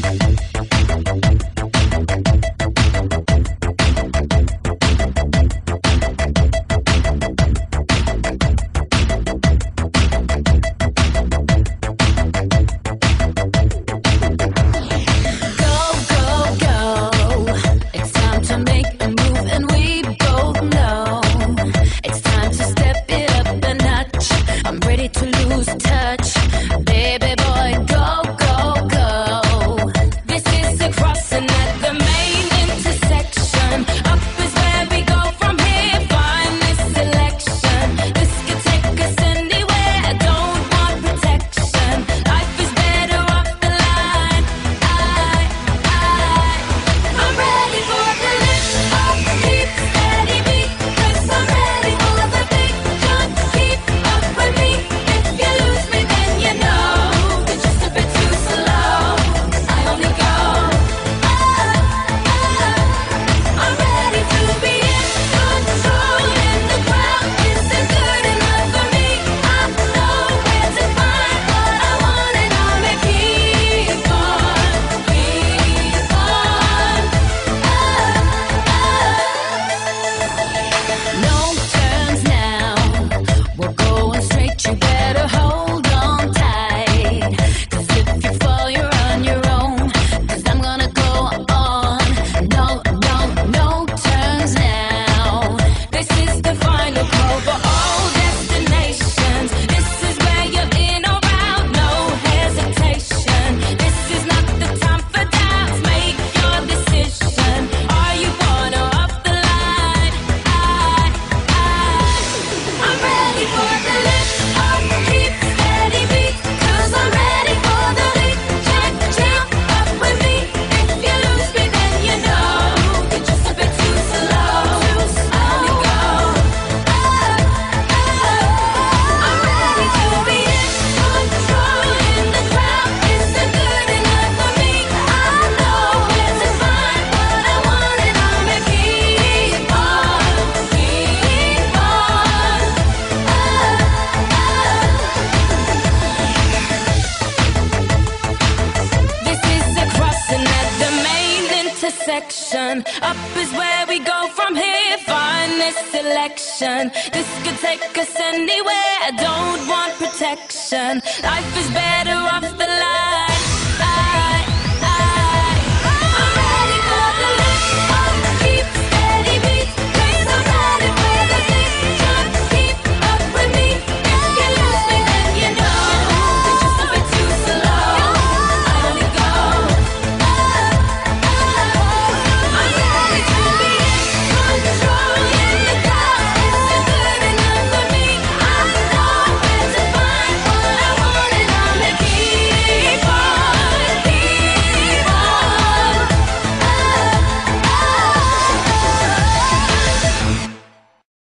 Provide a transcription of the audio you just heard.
Bye. Intersection. Up is where we go from here. Find this selection. This could take us anywhere. I don't want protection. Life is better off the line.